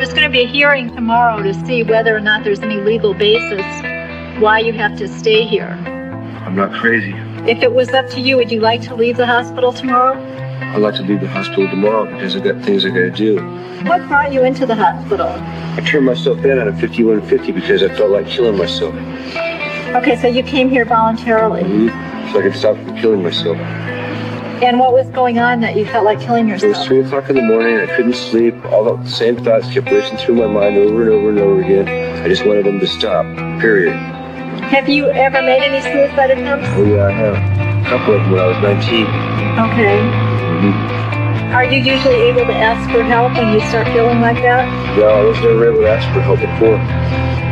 There's going to be a hearing tomorrow to see whether or not there's any legal basis why you have to stay here. I'm not crazy. If it was up to you, would you like to leave the hospital tomorrow? I'd like to leave the hospital tomorrow because I've got things I gotta do. What brought you into the hospital? I turned myself in at a 5150 because I felt like killing myself. Okay, so you came here voluntarily. Mhm. So I could stop from killing myself. And what was going on that you felt like killing yourself? It was 3 o'clock in the morning. I couldn't sleep. All the same thoughts kept racing through my mind over and over and over again. I just wanted them to stop. Period. Have you ever made any suicide attempts? Oh, yeah, I have. A couple of them when I was 19. Okay. Mhm. Are you usually able to ask for help when you start feeling like that? No, I was never able to ask for help before.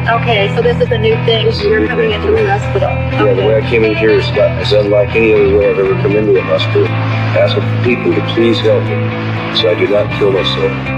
Okay, so this is a new thing. This You're coming into the hospital. Yeah, the way I came in here is, not- is unlike any other way I've ever come into a hospital. For people to please help me so I do not kill myself.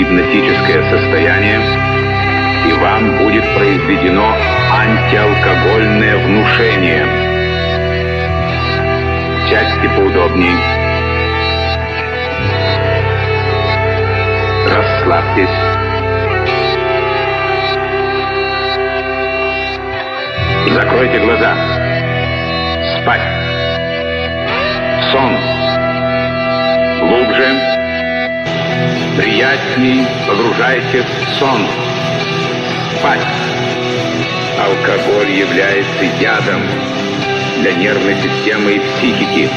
гипнотическое состояние, и вам будет произведено антиалкогольное внушение. Сядьте поудобней. Расслабьтесь. Закройте глаза. Спать. Сон. Глубже. Приятней погружайтесь в сон. Спать. Алкоголь является ядом для нервной системы и психики.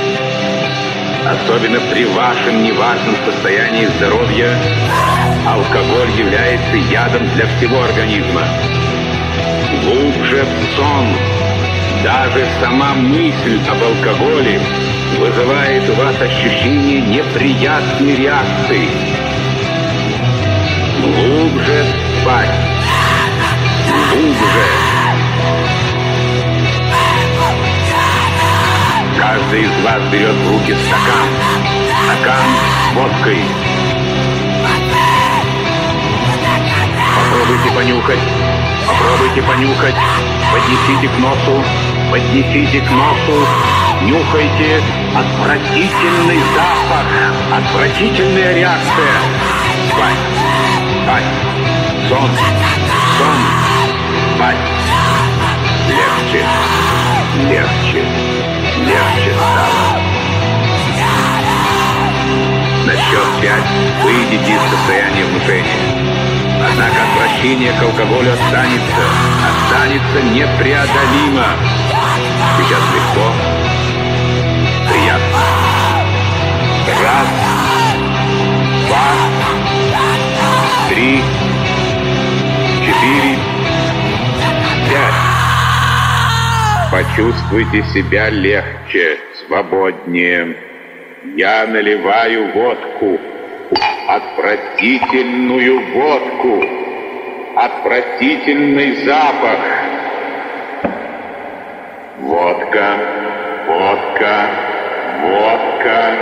Особенно при вашем неважном состоянии здоровья алкоголь является ядом для всего организма. Глубже в сон. Даже сама мысль об алкоголе вызывает у вас ощущение неприятной реакции. Глубже спать. Глубже. Каждый из вас берет в руки стакан. Стакан с водкой. Попробуйте понюхать. Попробуйте понюхать. Поднесите к носу. Поднесите к носу. Нюхайте. Отвратительный запах. Отвратительная реакция. Спать. Спать. Сон. Сон. Спать. Легче. Легче. Легче стало. счет пять выйдете из состояния внушения. Однако отвращение к алкоголю останется, останется непреодолимо. Сейчас легко, Почувствуйте себя легче, свободнее. Я наливаю водку отвратительную водку, отвратительный запах. Водка, водка, водка,